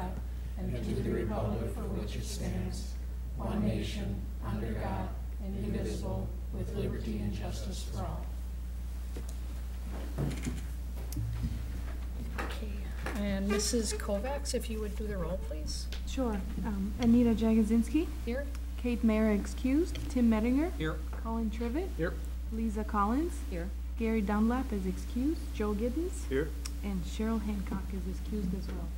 America and to the republic for which it stands, one nation, under God, indivisible, with liberty and justice for all. Okay, and Mrs. Kovacs, if you would do the roll, please. Sure. Um, Anita Jagozinski, Here? Kate Mayer excused, Tim Mettinger, Here. Colin Trivet, Here. Lisa Collins, Here. Gary Dunlap is excused, Joe Giddens, Here. and Cheryl Hancock is excused as well.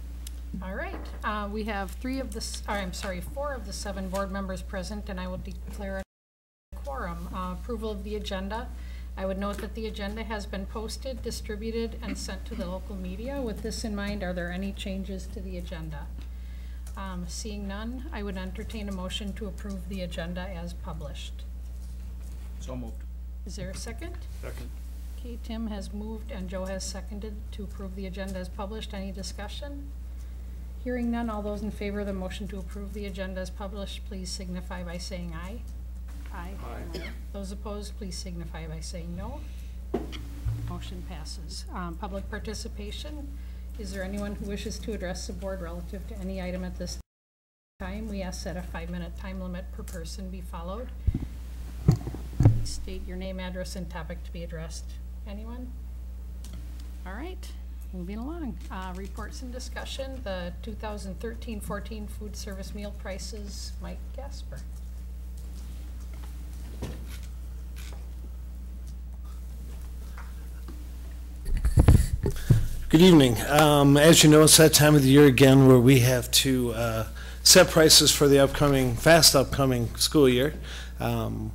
All right, uh, we have three of the, or, I'm sorry, four of the seven board members present, and I will declare a quorum. Uh, Approval of the agenda. I would note that the agenda has been posted, distributed, and sent to the local media. With this in mind, are there any changes to the agenda? Um, Seeing none, I would entertain a motion to approve the agenda as published. So moved. Is there a second? Second. Okay, Tim has moved and Joe has seconded to approve the agenda as published. Any discussion? Hearing none, all those in favor of the motion to approve the agenda as published, please signify by saying aye. Aye. Those opposed, please signify by saying no. Motion passes. Um, public participation, is there anyone who wishes to address the board relative to any item at this time? We ask that a five-minute time limit per person be followed. State your name, address, and topic to be addressed. Anyone? All right, moving along. Uh, reports and discussion, the 2013-14 food service meal prices, Mike Gasper. Good evening. Um, As you know, it's that time of the year again where we have to uh, set prices for the upcoming, fast upcoming school year. Um,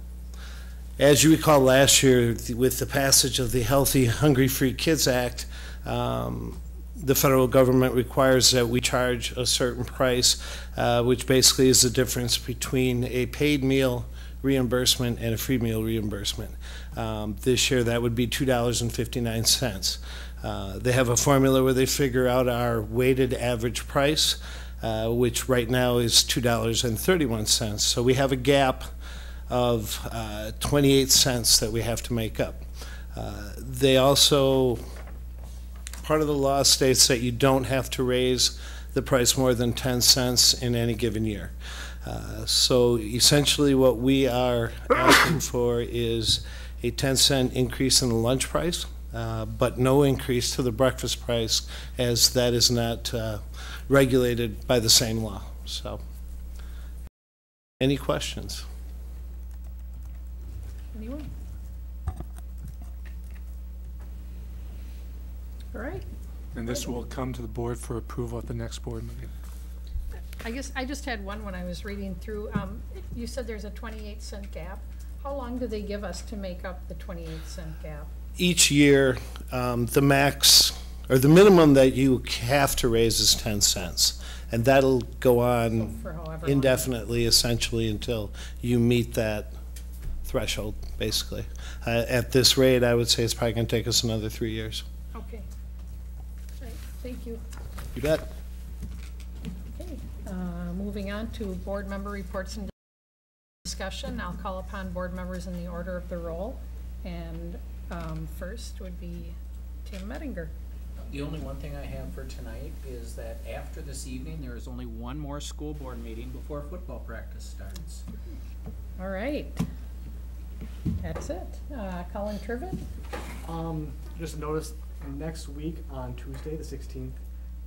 As you recall, last year, th- with the passage of the Healthy, Hunger, Free Kids Act, um, the federal government requires that we charge a certain price, uh, which basically is the difference between a paid meal reimbursement and a free meal reimbursement. Um, This year, that would be $2.59. Uh, They have a formula where they figure out our weighted average price, uh, which right now is $2.31. So we have a gap of uh, 28 cents that we have to make up. Uh, They also, part of the law states that you don't have to raise the price more than 10 cents in any given year. Uh, So essentially, what we are asking for is a 10 cent increase in the lunch price, uh, but no increase to the breakfast price, as that is not uh, regulated by the same law. So, any questions? Anyone? All right, And this will come to the board for approval at the next board meeting. I guess, I just had one when I was reading through. Um, You said there's a 28 cent gap. How long do they give us to make up the 28 cent gap? each year, um, the max, or the minimum that you have to raise is 10 cents. And that'll go on For however long? indefinitely, essentially, until you meet that threshold, basically. Uh, At this rate, I would say it's probably going to take us another three years. Okay. Right, Thank you. You bet. Okay, uh, moving on to board member reports and discussion. I'll call upon board members in the order of the roll. And um, first would be Tim Mettinger. The only one thing I have for tonight is that after this evening, there is only one more school board meeting before football practice starts. All right. That's it. Uh, Colin Trivet? Um, just noticed next week on Tuesday, the sixteenth,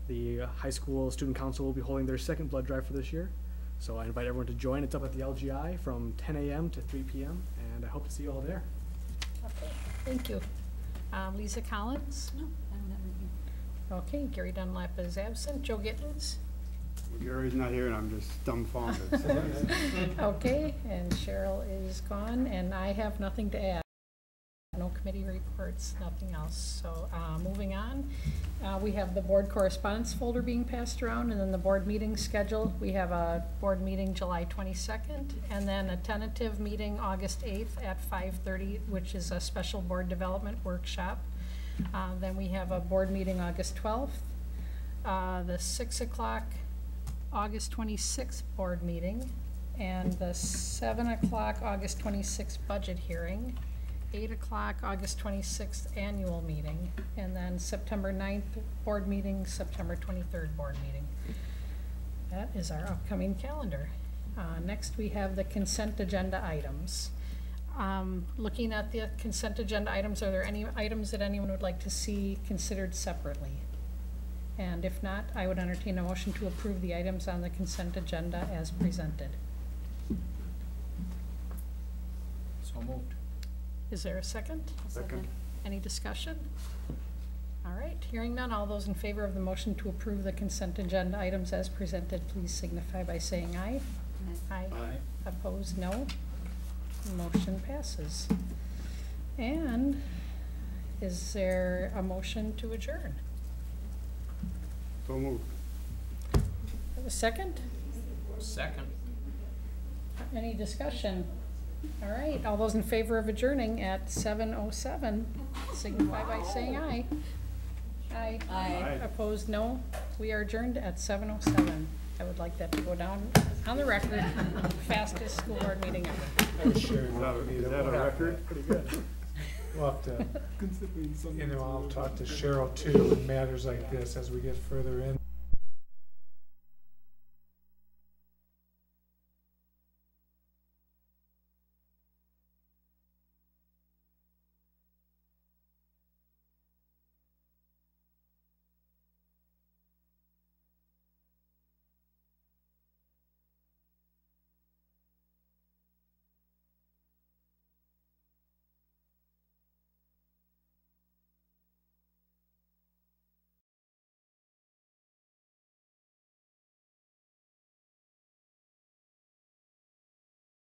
the high school student council will be holding their second blood drive for this year. So I invite everyone to join. It's up at the LGI from ten AM to three PM, and I hope to see you all there. Okay, thank you. Um, Lisa Collins? No, I don't have anything. Okay, Gary Dunlap is absent. Joe Gittens? Gary's not here and I'm just dumbfounded. Okay, and Cheryl is gone, and I have nothing to add. Committee reports, nothing else. So, uh, moving on, uh, we have the board correspondence folder being passed around, and then the board meeting schedule. We have a board meeting July twenty-second, and then a tentative meeting August eighth at five-thirty, which is a special board development workshop. Uh, then we have a board meeting August twelfth, uh, the six o'clock August twenty-sixth board meeting, and the seven o'clock August twenty-sixth budget hearing, eight o'clock August twenty-sixth annual meeting, and then September 9th board meeting, September twenty-third board meeting. That is our upcoming calendar. Uh, Next, we have the consent agenda items. Um, Looking at the consent agenda items, are there any items that anyone would like to see considered separately? And if not, I would entertain a motion to approve the items on the consent agenda as presented. So moved. Is there a second? Second. Any discussion? All right, hearing none, all those in favor of the motion to approve the consent agenda items as presented, please signify by saying aye. Aye. Aye. Opposed, no. Motion passes. And is there a motion to adjourn? So moved. Have a second? Second. Any discussion? All right, all those in favor of adjourning at seven oh seven, signify by saying aye. Aye. Aye. Opposed, no. We are adjourned at seven oh seven. I would like that to go down on the record, fastest school board meeting ever. Is that, is that a record? Pretty good. We'll have to, you know, I'll talk to Cheryl too in matters like this as we get further in.